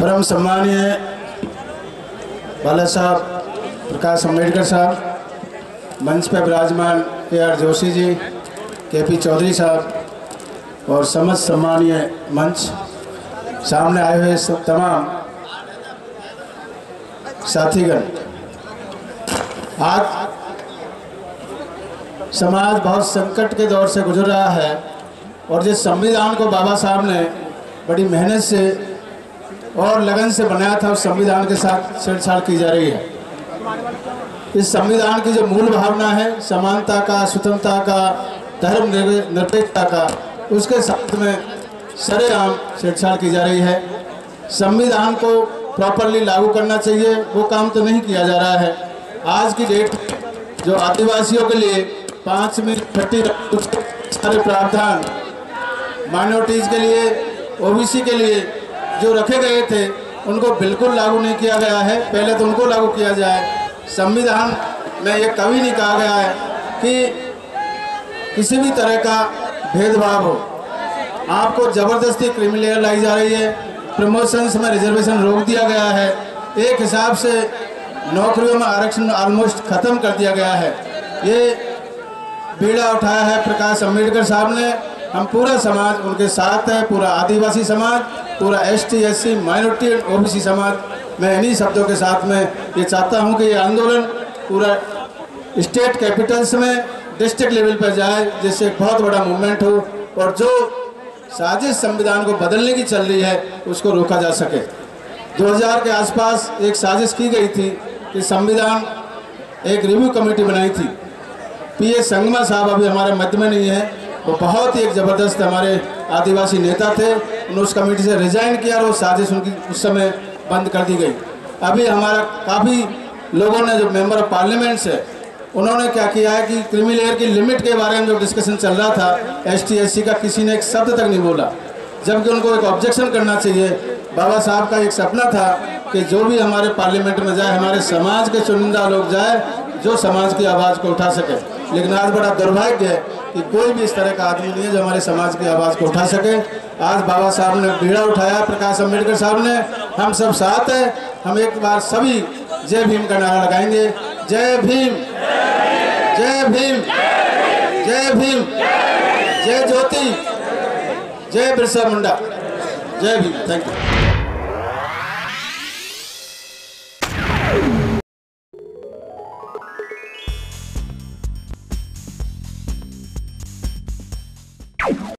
परम सम्मानीय बाला साहब प्रकाश अंबेडकर साहब, मंच पर विराजमान के आर जोशी जी के पी चौधरी साहब और समस्त सम्मानीय मंच सामने आए हुए सब तमाम साथीगण। आज समाज बहुत संकट के दौर से गुजर रहा है और जिस संविधान को बाबा साहब ने बड़ी मेहनत से और लगन से बनाया था, उस संविधान के साथ छेड़छाड़ की जा रही है। इस संविधान की जो मूल भावना है, समानता का, स्वतंत्रता का, धर्म निरपेक्षता का, उसके साथ में सरेआम छेड़छाड़ की जा रही है। संविधान को प्रॉपरली लागू करना चाहिए, वो काम तो नहीं किया जा रहा है। आज की डेट जो आदिवासियों के लिए पाँच में छठी सारे प्रावधान, माइनॉरिटीज़ के लिए ओबीसी के लिए जो रखे गए थे, उनको बिल्कुल लागू नहीं किया गया है। पहले तो उनको लागू किया जाए। संविधान में ये कभी नहीं कहा गया है कि किसी भी तरह का भेदभाव हो। आपको ज़बरदस्ती क्रिमिनल लाई जा रही है। प्रमोशंस में रिजर्वेशन रोक दिया गया है। एक हिसाब से नौकरियों में आरक्षण ऑलमोस्ट ख़त्म कर दिया गया है। ये बीड़ा उठाया है प्रकाश अंबेडकर साहब ने। हम पूरा समाज, उनके साथ है, पूरा आदिवासी समाज, पूरा S T S C minority and OBC समाज। मैं इन्हीं शब्दों के साथ में ये चाहता हूँ कि ये आंदोलन पूरा स्टेट कैपिटल्स में डिस्ट्रिक्ट लेवल पर जाए, जिससे एक बहुत बड़ा मूवमेंट हो और जो साजिश संविधान को बदलने की चल रही है, उसको रोका जा सके। 2000 के आसपास एक साजिश की गई थी कि संविधान एक रिव्यू कमेटी बनाई थी। पी एस संगमा साहब अभी हमारे मध्य में नहीं है। वो बहुत ही एक ज़बरदस्त हमारे आदिवासी नेता थे। उन्होंने उस कमेटी से रिजाइन किया और वो साजिश उनकी उस समय बंद कर दी गई। अभी हमारा काफ़ी लोगों ने जो मेंबर ऑफ़ पार्लियामेंट्स है, उन्होंने क्या किया है कि क्रिमिलेयर की लिमिट के बारे में जो डिस्कशन चल रहा था एस टी का किसी ने एक शब्द तक नहीं बोला। जबकि उनको एक ऑब्जेक्शन करना चाहिए। बाबा साहब का एक सपना था कि जो भी हमारे पार्लियामेंट में जाए, हमारे समाज के चुनिंदा लोग जाए, जो समाज की आवाज़ को उठा सके। लेकिन आज बड़ा दुर्भाग्य है कि कोई भी इस तरह का आदमी नहीं है जो हमारे समाज की आवाज़ को उठा सके। आज बाबा साहब ने बीड़ा उठाया प्रकाश अंबेडकर साहब ने। हम सब साथ हैं। हम एक बार सभी जय भीम का नारा लगाएँगे। जय भीम। जय भीम। जय भीम। जय ज्योति। जय बिरसा मुंडा। जय भीम। Thank you